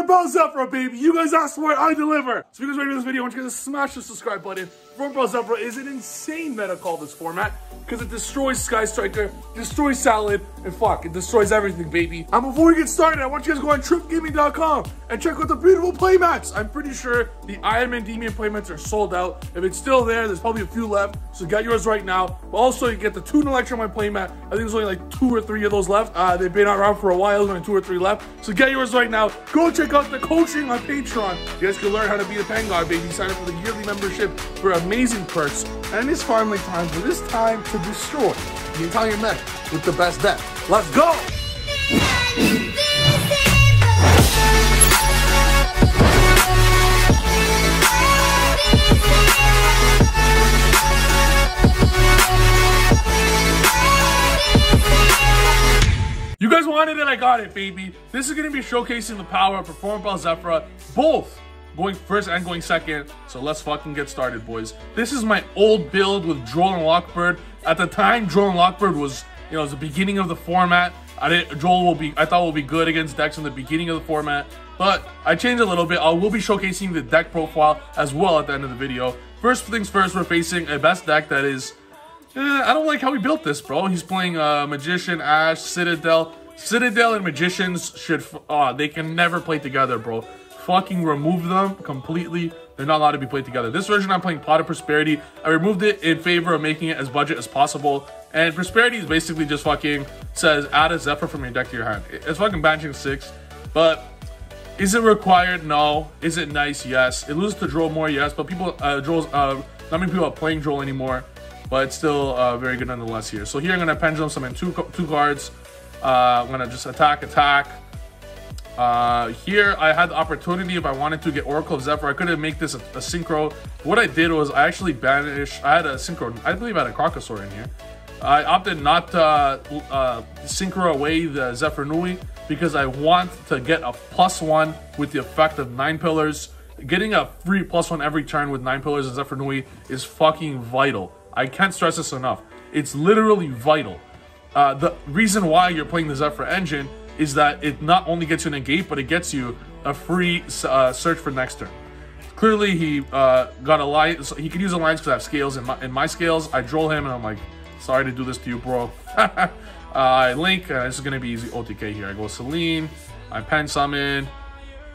Formball Zefra, baby. You guys asked for it, I deliver. So if you guys ready for this video, I want you guys to smash the subscribe button. Formball Zefra is an insane meta call this format because it destroys Sky Striker, destroys Salad, and fuck, it destroys everything, baby. And before we get started, I want you guys to go on trifgaming.com and check out the beautiful playmats. I'm pretty sure the Iron Man Demian playmats are sold out. If it's still there, there's probably a few left, so get yours right now. But also, you get the Toon Electrumite playmat. I think there's only like two or three of those left. Uh, they've been around for a while, there's only two or three left. So get yours right now. Go check out the coaching on Patreon. You guys can learn how to be a pen baby. Sign up for the yearly membership for amazing perks. And it's finally time for this time to destroy the entire mech with the best deck. Let's go! Wanted it, I got it, baby. This is gonna be showcasing the power of Performapal Zefra, both going first and going second. So let's fucking get started, boys. This is my old build with Droll and Lockbird. At the time, Droll and Lockbird was, you know, was the beginning of the format. I didn't, Droll will be, I thought will be good against decks in the beginning of the format, but I changed a little bit. I will be showcasing the deck profile as well at the end of the video. First things first, we're facing a best deck that is Eh, I don't like how he built this, bro. He's playing uh, Magician, Ash, Citadel. Citadel and Magicians should, uh, they can never play together, bro. Fucking remove them completely. They're not allowed to be played together. This version, I'm playing Pot of Prosperity. I removed it in favor of making it as budget as possible. And Prosperity is basically just fucking says, add a Zefra from your deck to your hand. It's fucking banishing six, but is it required? No. Is it nice? Yes. It loses to Droll more? Yes. But people, uh, Droll's, uh, not many people are playing Droll anymore but it's still uh, very good nonetheless here. So here I'm going to Pendulum Summon two, two cards. Uh, I'm to just attack, attack. Uh, here I had the opportunity if I wanted to get Oracle of Zefra. I could have make this a, a, synchro. What I did was I actually banished, I had a synchro, I believe I had a Crocosaur in here. I opted not to uh, synchro away the Zefraniu because I want to get a plus one with the effect of nine pillars. Getting a free plus one every turn with nine pillars of Zefraniu is fucking vital. I can't stress this enough. It's literally vital. Uh, the reason why you're playing the Zefra engine is that it not only gets you an engage, but it gets you a free uh, search for next turn. Clearly, he uh, got a line. So he can use alliance because I have scales. In my, in my scales, I droll him, and I'm like, sorry to do this to you, bro. I link, and this is going to be easy OTK here. I go Selene, I pen summon,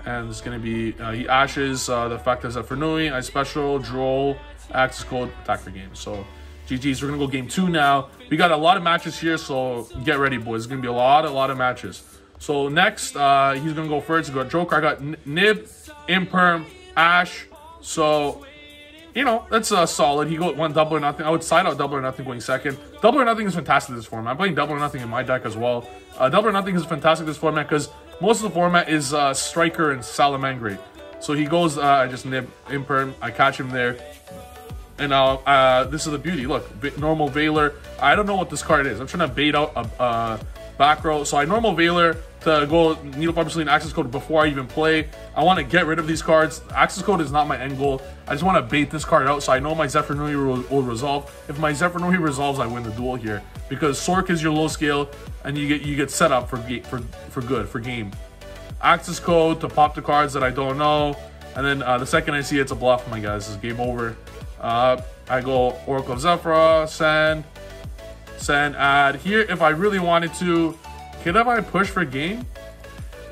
and it's going to be, uh, he ashes uh, the fact that Zefraniu, I special, droll, access code, attack for game. So GG's, we're gonna go game two now. We got a lot of matches here, so get ready, boys. It's gonna be a lot, a lot of matches. So next, uh, he's gonna go first. Got Joker. I got Nib, Imperm, Ash. So you know that's uh, solid. He got one double or nothing. I would side out double or nothing going second. Double or nothing is fantastic this format. I'm playing double or nothing in my deck as well. Uh, double or nothing is fantastic this format because most of the format is uh, Striker and Salamangre. So he goes, uh, I just nib Imperm. I catch him there. And now, uh, this is the beauty. Look, normal Veiler. I don't know what this card is. I'm trying to bait out a, back row. So I normal Veiler to go Needle Fiber access code before I even play. I want to get rid of these cards. Access code is not my end goal. I just want to bait this card out so I know my Zefraniu will, will resolve. If my Zefraniu resolves, I win the duel here. Because Sork is your low scale and you get you get set up for, for, for good, for game. Access code to pop the cards that I don't know. And then uh, the second I see it's a bluff, my guys, is game over. Uh, I go Oracle of Zefra, send, send, add. Here, if I really wanted to, could I push for game?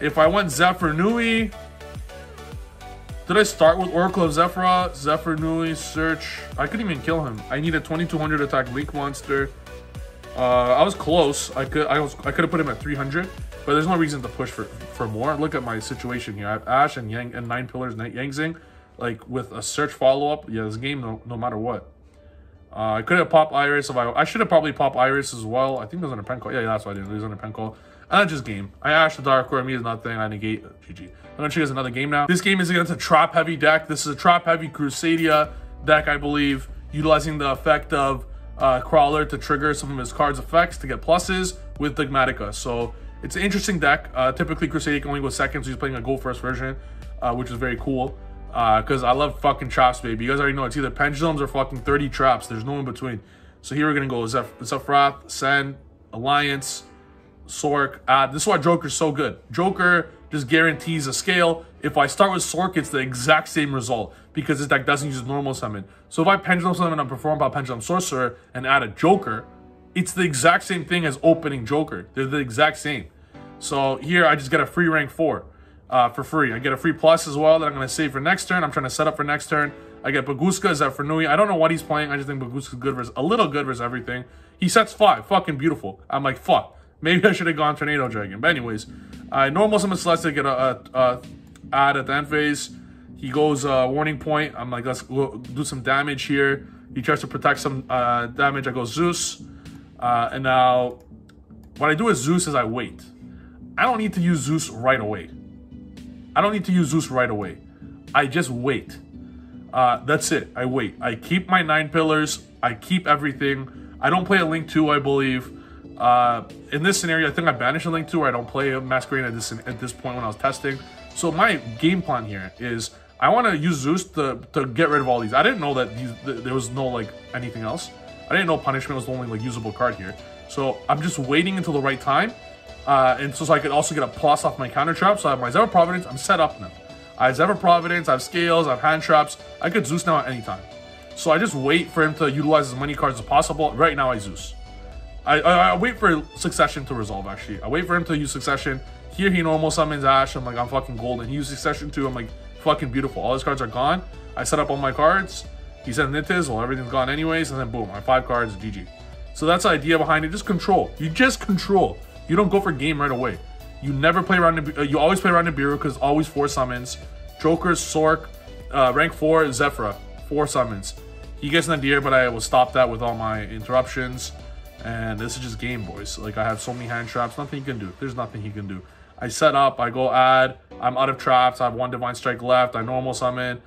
If I went Zefraniu, did I start with Oracle of Zefra, Zephyr Nui, search? I couldn't even kill him. I need a 2200 attack Link Monster. Uh, I was close. I could I was I could have put him at 300, but there's no reason to push for for more. Look at my situation here. I have Ash and Yang and nine pillars, Yang Zing like with a search follow-up, yeah, this game no, no matter what. Uh, I could have popped Iris if I I should have probably popped Iris as well. I think it was under pen call. Yeah, yeah, that's why I did. It was under pen call. And I just game. I ash the Dark Core, me is nothing. I negate GG. I'm gonna show you guys another game now. This game is against a trap heavy deck. This is a trap heavy Crusadia deck, I believe, utilizing the effect of uh, Crawler to trigger some of his cards' effects to get pluses with Dogmatika. So it's an interesting deck. Uh, typically, Crusadia can only go second, so he's playing a go first version, uh, which is very cool. Because uh, I love fucking traps, baby. You guys already know it's either pendulums or fucking 30 traps. There's no in between. So here we're going to go Zeph Zefrath, Sen, Alliance, Sork. Uh, this is why Joker's so good. Joker just guarantees a scale. If I start with Sork, it's the exact same result because this deck doesn't use normal summon. So if I Pendulum Summon a Performapal Pendulum Sorcerer and add a Joker, it's the exact same thing as opening Joker. They're the exact same. So here I just get a free rank 4 uh, for free. I get a free plus as well that I'm going to save for next turn. I'm trying to set up for next turn. I get Bagooska as for Nui. I don't know what he's playing. I just think Bagooska's good versus, a little good versus everything. He sets 5. Fucking beautiful. I'm like, fuck. Maybe I should have gone Tornado Dragon. But anyways, I normal summon Celestia, get a, a, a add at the end phase. He goes uh, Warning Point. I'm like, let's do some damage here. He tries to protect some uh, damage. I go Zeus. Uh, and now, what I do with Zeus is I wait. I don't need to use Zeus right away. I don't need to use Zeus right away. I just wait. Uh, that's it. I wait. I keep my nine pillars. I keep everything. I don't play a Link 2, I believe. Uh, in this scenario, I think I banished a Link 2 or I don't play a Masquerade at this, at this point when I was testing. So my game plan here is I want to use Zeus to, to get rid of all these. I didn't know that these, there was no like anything else. I didn't know Punishment was the only like usable card here. So I'm just waiting until the right time uh, and so, so I could also get a plus off my counter trap. So I have my Zefra Providence. I'm set up now. I have Zefra Providence. I have Scales. I have Hand Traps. I could Zeus now at any time. So I just wait for him to utilize as many cards as possible. Right now, I Zeus. I, I, I wait for Succession to resolve, actually. I wait for him to use Succession. Here, he normal summons Ash. I'm like, I'm fucking golden. He uses Succession too. I'm like, fucking beautiful. All his cards are gone. I set up all my cards. He said Nitiz. Well, everything's gone anyways. And then boom, my five cards, GG. So that's the idea behind it. Just control. You just control. You don't go for game right away. You never play around. The, uh, you always play around Nibiru because always four summons. Joker, Sork, uh, rank four, Zefra, four summons. He gets Nadir, but I will stop that with all my interruptions. And this is just game, boys. Like I have so many hand traps, nothing he can do. There's nothing he can do. I set up, I go add. I'm out of traps. I have one divine strike left. I normal summon.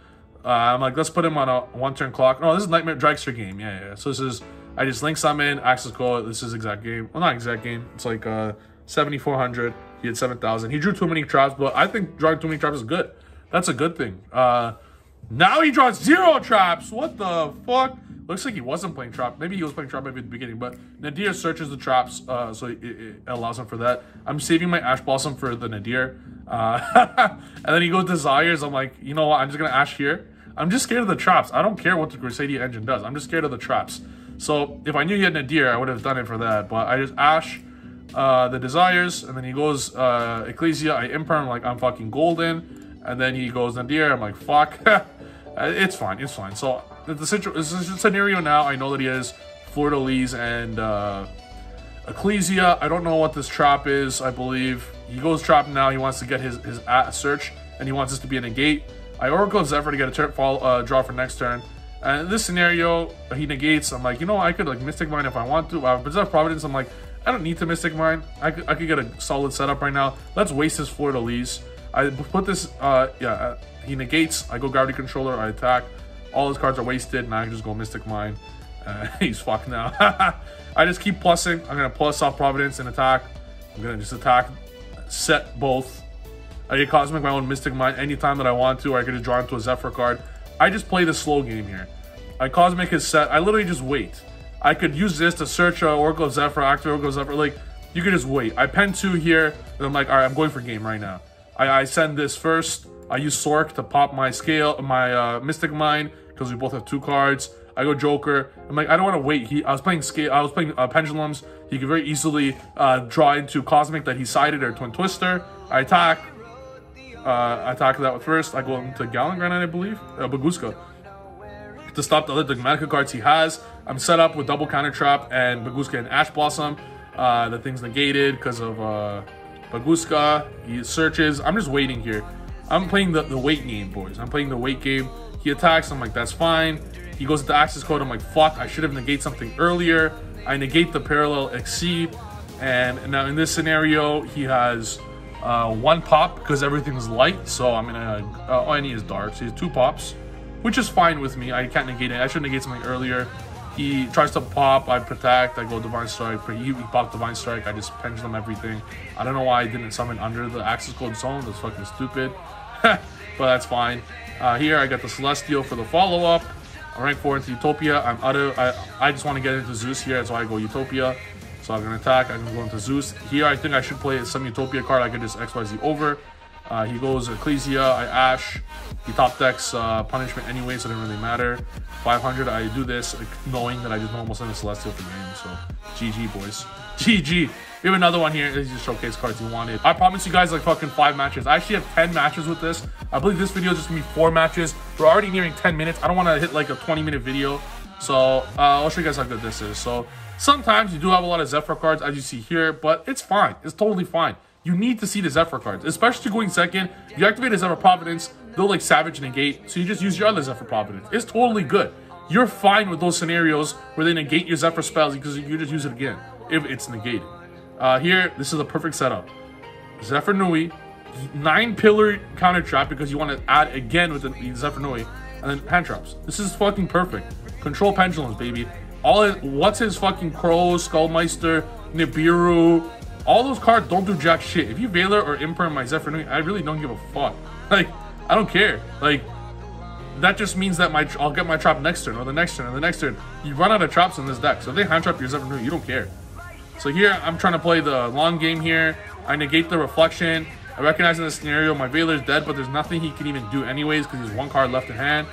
Uh, I'm like, let's put him on a one turn clock. No, this is Nightmare Dragster game. Yeah, yeah. So this is I just link summon, access code. This is exact game. Well, not exact game. It's like uh, 7,400. He had 7,000. He drew too many traps, but I think drawing too many traps is good. That's a good thing. Uh, now he draws zero traps. What the fuck? Looks like he wasn't playing trap. Maybe he was playing trap maybe at the beginning, but Nadir searches the traps, uh, so it, it, allows him for that. I'm saving my Ash Blossom for the Nadir. Uh, and then he goes Desires. I'm like, you know what? I'm just going to Ash here. I'm just scared of the traps. I don't care what the Crusadia engine does. I'm just scared of the traps. So if I knew he had Nadir, I would have done it for that. But I just Ash uh, the Desires, and then he goes uh, Ecclesia. I imperm like I'm fucking golden. And then he goes Nadir. I'm like, fuck. it's fine. It's fine. So the situ scenario now, I know that he has Fleur-de-Lis and uh, Ecclesia. I don't know what this trap is, I believe. He goes trap now. He wants to get his, his search, and he wants this to be in a negate. I Oracle Zefra to get a turn uh, draw for next turn. And in this scenario, he negates. I'm like, you know, I could like Mystic Mine if I want to. Uh, Berserk Providence, I'm like, I don't need to Mystic Mine. I could, I could get a solid setup right now. Let's waste his Fleur-de-Lis. I put this, uh, yeah, uh, he negates. I go Gravity Controller, I attack. All his cards are wasted, and I can just go Mystic Mine. Uh, he's fucked now. I just keep plussing. I'm going to plus off Providence and attack. I'm going to just attack, set both. I get Cosmic my own Mystic Mine anytime that I want to, or I can just draw into a Zephyr card. I just play the slow game here. I Cosmic is set. I literally just wait. I could use this to search uh, Oracle of Zefra, activate Oracle of Zefra. Like, you could just wait. I pen two here, and I'm like, all right, I'm going for game right now. I, I send this first. I use Sork to pop my scale, my uh, Mystic Mine, because we both have two cards. I go Joker. I'm like, I don't want to wait. He, I was playing scale. I was playing uh, Pendulums. He could very easily uh, draw into Cosmic that he sided or Twin Twister. I attack. Uh, I attack that first. I go into Gallant Granite, I believe. Uh, Bagooska. To stop the other Dogmatika cards he has. I'm set up with double counter trap and Bagooska and Ash Blossom. Uh, the thing's negated because of uh, Bagooska. He searches. I'm just waiting here. I'm playing the, the wait game, boys. I'm playing the wait game. He attacks. I'm like, that's fine. He goes to access code. I'm like, fuck, I should have negated something earlier. I negate the parallel exceed. And now in this scenario, he has uh, one pop because everything is light. So I'm gonna, uh, all I need is dark. So he has two pops, which is fine with me. I can't negate it. I should negate something earlier. He tries to pop, I protect, I go Divine Strike. He, he popped Divine Strike, I just pendulum everything. I don't know why I didn't summon under the access code zone. That's fucking stupid. but that's fine. Uh, here I got the Celestial for the follow-up. I rank 4 into Utopia. I'm out of, I, I just want to get into Zeus here, that's why I go Utopia. So I'm to attack, I'm to go into Zeus. Here I think I should play some Utopia card. I could just XYZ over. Uh, he goes Ecclesia, I Ash. He top decks uh, Punishment anyway, so it doesn't really matter. 500, I do this knowing that I just normal send a Celestial for game, so GG, boys. GG. We have another one here. These are showcase cards you wanted. I promise you guys like fucking five matches. I actually have 10 matches with this. I believe this video is just gonna be four matches. We're already nearing 10 minutes. I don't want to hit like a 20 minute video. So uh, I'll show you guys how good this is. So sometimes you do have a lot of Zefra cards as you see here, but it's fine. It's totally fine you need to see the Zefra cards, especially going second. You activate a Zefra Providence, they'll like Savage negate, so you just use your other Zefra Providence. It's totally good. You're fine with those scenarios where they negate your Zefra spells because you just use it again if it's negated. Uh, here, this is a perfect setup. Zefraniu, nine pillar counter trap because you want to add again with the Zefraniu, and then hand traps. This is fucking perfect. Control pendulums, baby. All it, what's his fucking Crow, Skullmeister, Nibiru, all those cards don't do jack shit. If you Veiler or Imperm my Zefra, I really don't give a fuck. Like, I don't care. Like, that just means that my I'll get my trap next turn or the next turn or the next turn. You run out of traps in this deck. So if they hand trap your Zefra, you don't care. So here, I'm trying to play the long game here. I negate the reflection. I recognize in this scenario my Veiler's dead, but there's nothing he can even do anyways because he's one card left in hand.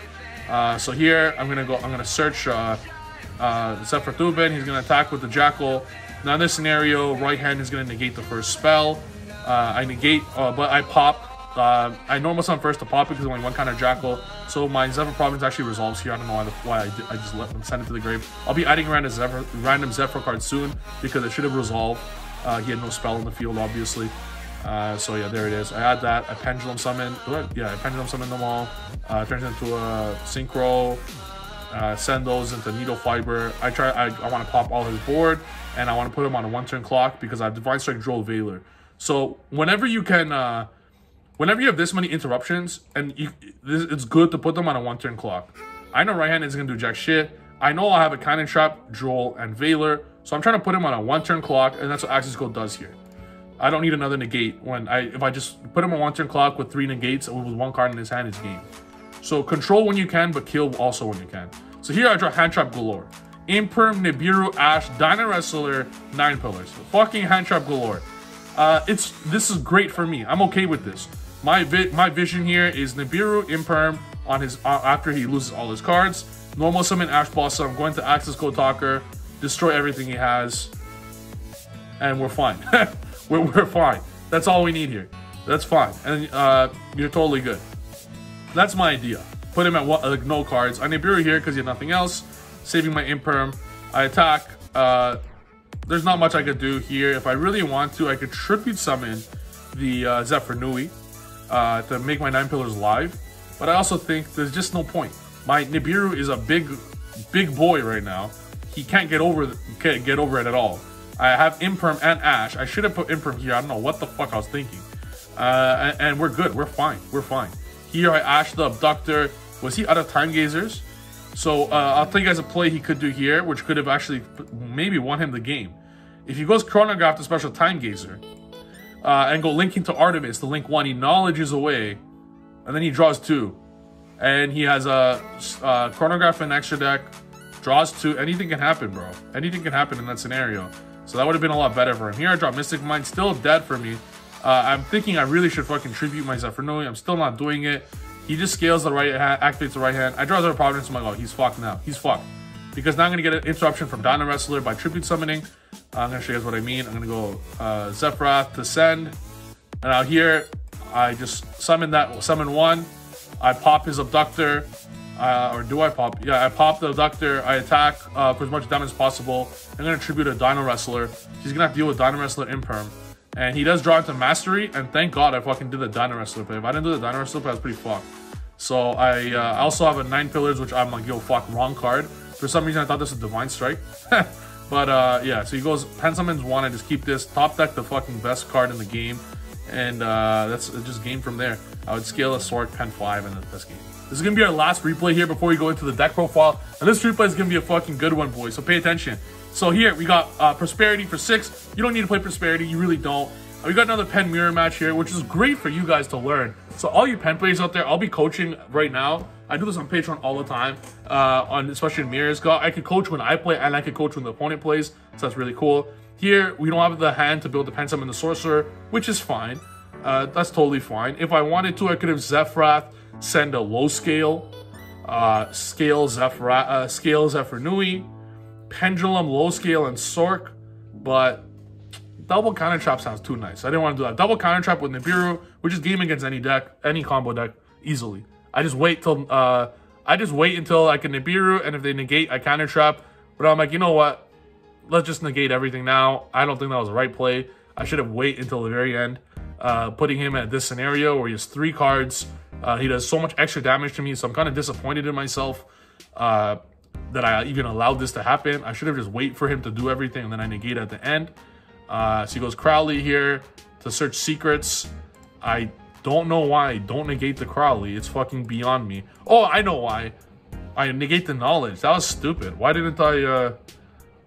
Uh, so here, I'm gonna go. I'm gonna search uh, uh, Zefra Thuban. He's gonna attack with the Jackal. Now in this scenario, right hand is going to negate the first spell. Uh, I negate, uh, but I pop. Uh, I normal summon first to pop because only one kind of Jackal. So my Zefra Providence actually resolves here. I don't know why, the, why I, I, just let them send it to the grave. I'll be adding random Zefra, random Zefra card soon because it should have resolved. Uh, he had no spell in the field, obviously. Uh, so yeah, there it is. I add that. I Pendulum Summon. Yeah, I Pendulum Summon them all. Uh, turns into a Synchro. Uh, send those into Needle Fiber. I try. I, I want to pop all his board and I want to put him on a one turn clock because I have Divine Strike Droll Veiler. So whenever you can, uh, whenever you have this many interruptions, and you, it's good to put them on a one turn clock. I know right hand is gonna do jack shit. I know I have a Cannon Trap, Droll, and Veiler, so I'm trying to put him on a one turn clock, and that's what Access Code does here. I don't need another negate when I if I just put him on one turn clock with three negates with one card in his hand, it's game. So control when you can, but kill also when you can. So here I draw hand trap galore. Imperm, Nibiru, Ash, Dyna Wrestler, Nine Pillars. Fucking hand trap galore. Uh, it's This is great for me. I'm okay with this. My vi my vision here is Nibiru, Imperm on his uh, after he loses all his cards. Normal summon Ash Blossom. I'm going to Access Code Talker, destroy everything he has, and we're fine. we're, we're fine. That's all we need here. That's fine. And uh, you're totally good. That's my idea. Put him at what, like, no cards. I Nibiru here because you have nothing else saving my imperm. I attack. Uh, there's not much I could do here. If I really want to, I could tribute summon the uh, Zefraniu uh, to make my Nine Pillars live. But I also think there's just no point. My Nibiru is a big, big boy right now. He can't get over can't get over it at all. I have Imperm and Ash. I should have put Imperm here. I don't know what the fuck I was thinking. Uh, and, and, we're good. We're fine. We're fine. Here I Ash the Abductor. Was he out of Time Gazers? So uh, I'll tell you guys a play he could do here, which could have actually maybe won him the game. If he goes Chronograph to Special Time Gazer, uh, and go linking to Artemis, the link one, he knowledges away, and then he draws two. And he has a uh, Chronograph and extra deck, draws two. Anything can happen, bro. Anything can happen in that scenario. So that would have been a lot better for him. Here I draw Mystic Mine, still dead for me. Uh, I'm thinking I really should fucking tribute my Zefra I'm still not doing it. He just scales the right hand, activates the right hand. I draw the Providence. I'm like, oh, he's fucked now. He's fucked. Because now I'm going to get an interruption from Dyna Wrestler by tribute summoning. Uh, I'm going to show you guys what I mean. I'm going to go uh, Zefrath to send. And out here, I just summon that, summon one. I pop his abductor. Uh, or do I pop? Yeah, I pop the abductor. I attack uh, for as much damage as possible. I'm going to tribute a Dino Wrestler. He's going to have to deal with Dino Wrestler Imperm. And he does draw into Mastery, and thank God I fucking did the Dino Wrestler play. If I didn't do the Dino Wrestler play, I was pretty fucked. So I uh, also have a Nine Pillars, which I'm like, yo, fuck, wrong card. For some reason, I thought this was Divine Strike. but uh, yeah, so he goes, Pen Summons one, I just keep this. Top deck the fucking best card in the game. And uh, that's just game from there. I would scale a Sword Pen 5 in this game. This is going to be our last replay here before we go into the deck profile. And this replay is going to be a fucking good one, boys. So pay attention. So here, we got uh, Prosperity for 6. You don't need to play Prosperity. You really don't. We got another pen mirror match here, which is great for you guys to learn. So all you pen players out there, I'll be coaching right now. I do this on Patreon all the time, uh, on especially in mirrors. I can coach when I play, and I can coach when the opponent plays. So that's really cool. Here, we don't have the hand to build the pen summon the sorcerer, which is fine. Uh, that's totally fine. If I wanted to, I could have Zefrath send a low scale, uh, scale Zefra, uh, scale Zefranui, pendulum, low scale, and Sork. But double counter trap sounds too nice. I didn't want to do that. Double counter trap with Nibiru, which is game against any deck, any combo deck, easily. I just wait till uh, I just wait until I can Nibiru, and if they negate, I counter trap. But I'm like, you know what? Let's just negate everything now. I don't think that was the right play. I should have wait until the very end, uh, putting him at this scenario where he has three cards. Uh, he does so much extra damage to me, so I'm kind of disappointed in myself uh, that I even allowed this to happen. I should have just wait for him to do everything, and then I negate at the end. Uh, so he goes Crowley here to search secrets. I don't know why don't negate the Crowley. It's fucking beyond me. Oh, I know why. I negate the knowledge. That was stupid. Why didn't I... Uh...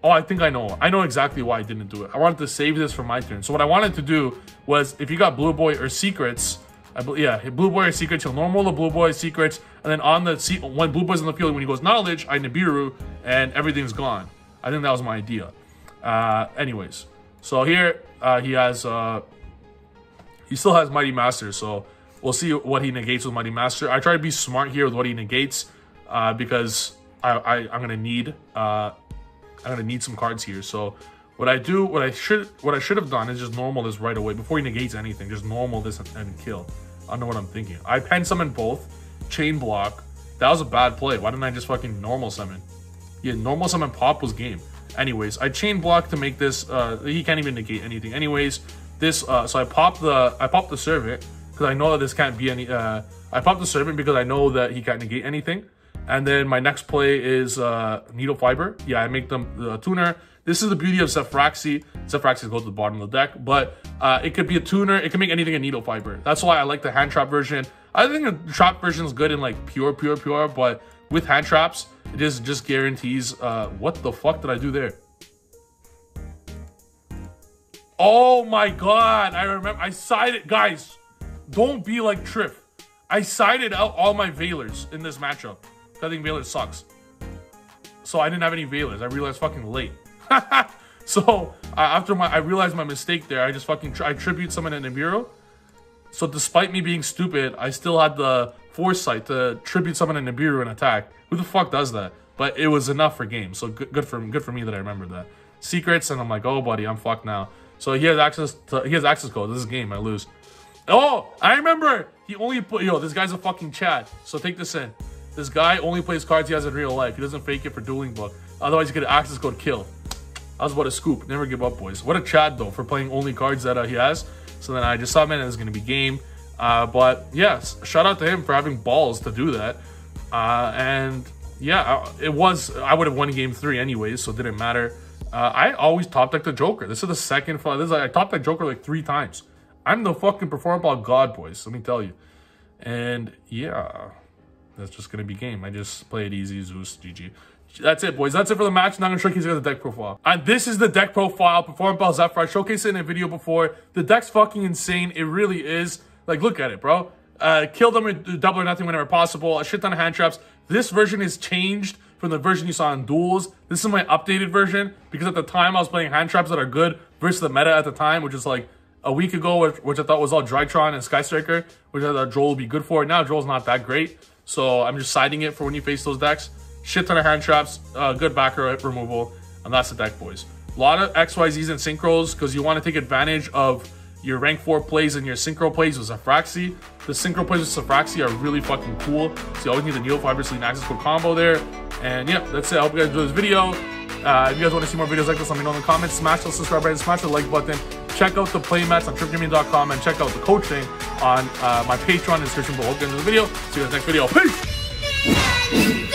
Oh, I think I know. I know exactly why I didn't do it. I wanted to save this for my turn. So what I wanted to do was, if you got Blue Boy or Secrets, I yeah, Blue Boy or Secrets, he'll normal the Blue Boy Secrets, and then on the seat, when Blue Boy's in the field, when he goes Knowledge, I Nibiru, and everything's gone. I think that was my idea. Uh, anyways, so here uh, he has, uh, he still has Mighty Master, so we'll see what he negates with Mighty Master. I try to be smart here with what he negates uh, because I, I, am gonna need, uh, I'm gonna need some cards here. So what I do, what I should, what I should have done is just normal this right away before he negates anything. Just normal this and, and kill. I don't know what I'm thinking. I pen summon both, chain block. That was a bad play. Why didn't I just fucking normal summon? Yeah, normal summon pop was game. Anyways, I chain block to make this, uh, he can't even negate anything. Anyways, this, uh, so I pop the, I pop the servant, because I know that this can't be any, uh, I pop the servant because I know that he can't negate anything. And then my next play is uh, Needle Fiber. Yeah, I make them the tuner. This is the beauty of Zefraxi. Zefraxi goes to the bottom of the deck, but uh, it could be a tuner. It can make anything a Needle Fiber. That's why I like the hand trap version. I think the trap version is good in like pure, pure, pure, but with hand traps, it just, just guarantees, uh, what the fuck did I do there? Oh my god, I remember, I sided, guys, don't be like Trif. I sided out all my Veilers in this matchup. I think Veiler sucks. So I didn't have any Veilers. I realized fucking late. so uh, after my, I realized my mistake there. I just fucking, tri I tribute someone in Nibiru. So despite me being stupid, I still had the foresight to tribute someone in Nibiru and attack. Who the fuck does that? But it was enough for game. So good, good for good for me that I remembered that. Secrets, and I'm like, oh buddy, I'm fucked now. So he has access to he has access code. This is game. I lose. Oh, I remember. He only put yo. This guy's a fucking Chad. So take this in. This guy only plays cards he has in real life. He doesn't fake it for Dueling Book. Otherwise, he could access code kill. I was about a scoop. Never give up, boys. What a Chad, though, for playing only cards that uh, he has. So then I just thought, man, it was going to be game. Uh, but, yes, shout out to him for having balls to do that. Uh, and, yeah, it was... I would have won game three anyways, so it didn't matter. Uh, I always top deck the Joker. This is the second... This is, I top deck Joker like three times. I'm the fucking perform ball god, boys. Let me tell you. And, yeah... That's just going to be game. I just play it easy, Zeus, GG. That's it, boys. That's it for the match. Now I'm going to showcase you guys the deck profile. And this is the deck profile. Performapal Zefra. I showcased it in a video before. The deck's fucking insane. It really is. Like, look at it, bro. Uh, kill them with double or nothing whenever possible. A shit ton of hand traps. This version is changed from the version you saw in duels. This is my updated version because at the time I was playing hand traps that are good versus the meta at the time, which is like a week ago, which, which I thought was all Drytron and Sky Striker, which I thought Droll would be good for. Now Droll's not that great. So I'm just siding it for when you face those decks. Shit ton of hand traps, uh, good backer removal, and that's the deck, boys. A lot of XYZs and synchros because you want to take advantage of your rank 4 plays and your synchro plays with Zefraxi. The synchro plays with Zefraxi are really fucking cool. So you always need the Needle Fiber Sleep Access Code combo there. And yeah, that's it. I hope you guys enjoyed this video. Uh, if you guys want to see more videos like this, let me know in the comments. Smash the subscribe button, smash the like button. Check out the playmats on trifgaming.com and check out the coaching on uh, my Patreon description below. Hope you enjoyed the video. See you the next video. Peace!